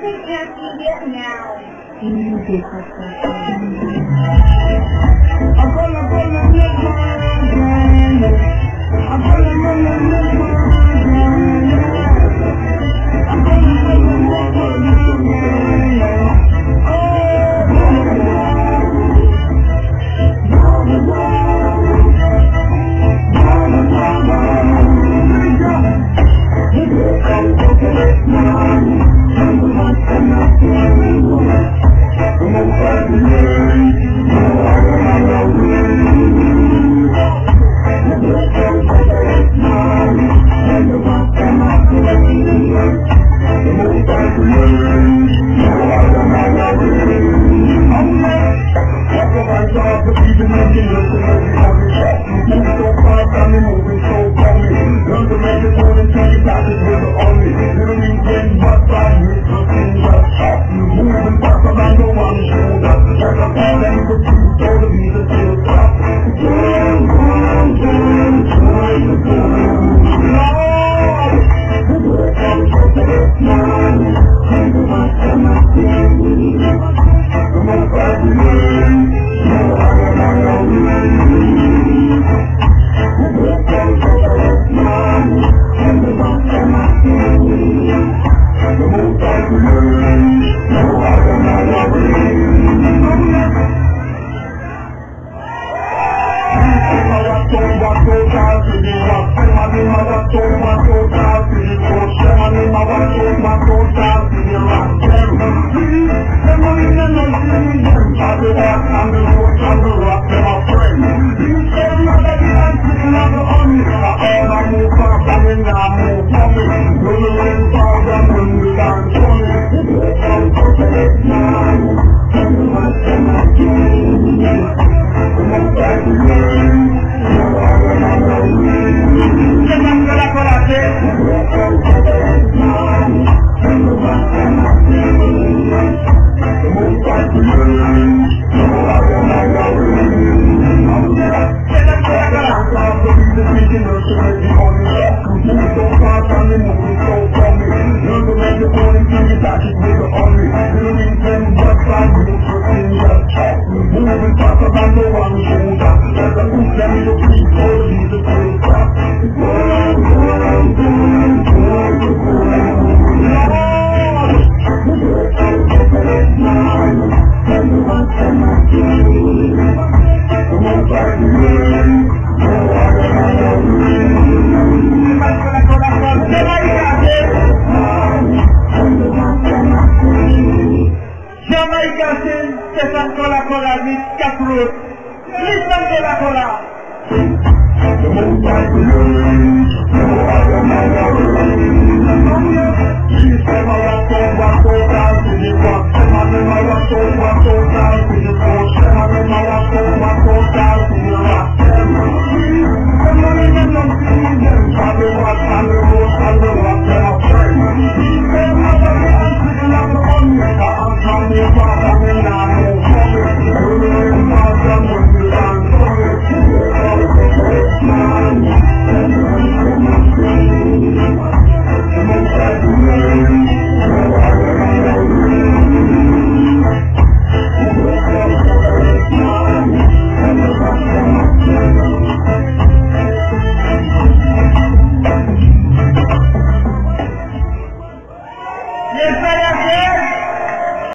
can ask me that gonna go. 中华国 Jamaica sin la cola, mis